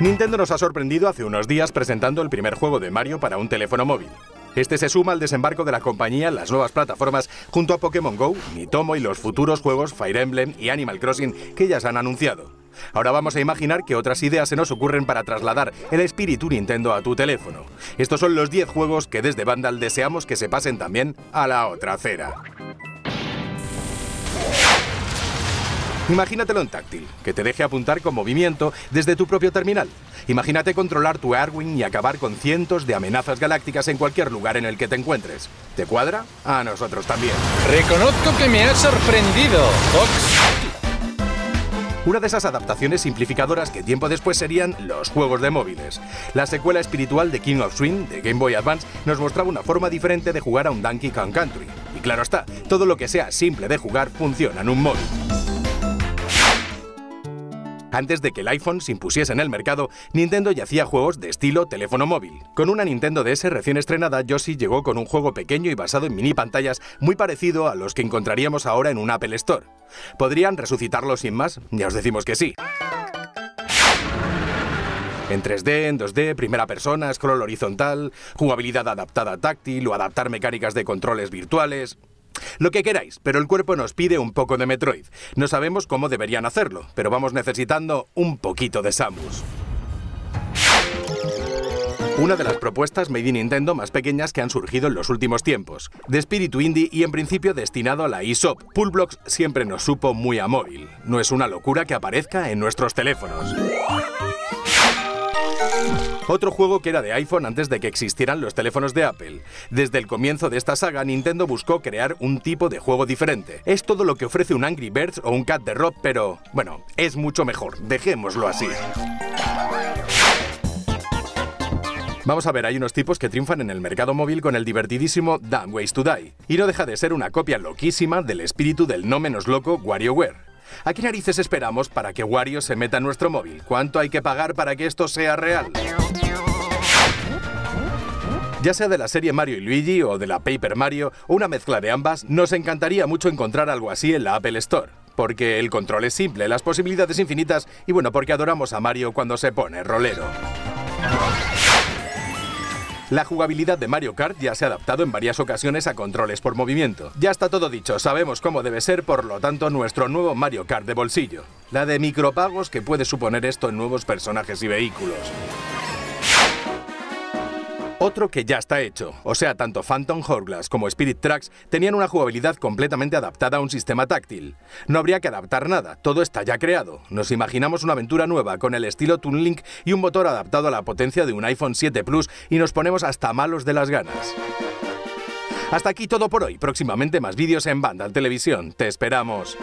Nintendo nos ha sorprendido hace unos días presentando el primer juego de Mario para un teléfono móvil. Este se suma al desembarco de la compañía en las nuevas plataformas junto a Pokémon Go, Mitomo y los futuros juegos Fire Emblem y Animal Crossing que ya se han anunciado. Ahora vamos a imaginar que otras ideas se nos ocurren para trasladar el espíritu Nintendo a tu teléfono. Estos son los 10 juegos que desde Vandal deseamos que se pasen también a la otra acera. Imagínatelo en táctil, que te deje apuntar con movimiento desde tu propio terminal. Imagínate controlar tu Airwing y acabar con cientos de amenazas galácticas en cualquier lugar en el que te encuentres. ¿Te cuadra? A nosotros también. Reconozco que me ha sorprendido, Fox. Una de esas adaptaciones simplificadoras que tiempo después serían los juegos de móviles. La secuela espiritual de King of Swing de Game Boy Advance nos mostraba una forma diferente de jugar a un Donkey Kong Country. Y claro está, todo lo que sea simple de jugar funciona en un móvil. Antes de que el iPhone se impusiese en el mercado, Nintendo ya hacía juegos de estilo teléfono móvil. Con una Nintendo DS recién estrenada, Yoshi llegó con un juego pequeño y basado en mini pantallas muy parecido a los que encontraríamos ahora en un Apple Store. ¿Podrían resucitarlo sin más? Ya os decimos que sí. En 3D, en 2D, primera persona, scroll horizontal, jugabilidad adaptada táctil o adaptar mecánicas de controles virtuales. Lo que queráis, pero el cuerpo nos pide un poco de Metroid. No sabemos cómo deberían hacerlo, pero vamos necesitando un poquito de Samus. Una de las propuestas Made in Nintendo más pequeñas que han surgido en los últimos tiempos. De espíritu indie y en principio destinado a la eShop. Poolblocks siempre nos supo muy a móvil. No es una locura que aparezca en nuestros teléfonos. Otro juego que era de iPhone antes de que existieran los teléfonos de Apple. Desde el comienzo de esta saga, Nintendo buscó crear un tipo de juego diferente. Es todo lo que ofrece un Angry Birds o un Cat de Rock, pero bueno, es mucho mejor. Dejémoslo así. Vamos a ver, hay unos tipos que triunfan en el mercado móvil con el divertidísimo Damn Ways to Die. Y no deja de ser una copia loquísima del espíritu del no menos loco WarioWare. ¿A qué narices esperamos para que Wario se meta en nuestro móvil? ¿Cuánto hay que pagar para que esto sea real? Ya sea de la serie Mario y Luigi o de la Paper Mario una mezcla de ambas, nos encantaría mucho encontrar algo así en la Apple Store. Porque el control es simple, las posibilidades infinitas y bueno, porque adoramos a Mario cuando se pone rolero. La jugabilidad de Mario Kart ya se ha adaptado en varias ocasiones a controles por movimiento. Ya está todo dicho, sabemos cómo debe ser, por lo tanto, nuestro nuevo Mario Kart de bolsillo. La de micropagos que puede suponer esto en nuevos personajes y vehículos. Otro que ya está hecho, o sea, tanto Phantom Hourglass como Spirit Tracks tenían una jugabilidad completamente adaptada a un sistema táctil. No habría que adaptar nada, todo está ya creado. Nos imaginamos una aventura nueva con el estilo Toon Link y un motor adaptado a la potencia de un iPhone 7 Plus y nos ponemos hasta malos de las ganas. Hasta aquí todo por hoy, próximamente más vídeos en Banda Televisión, te esperamos.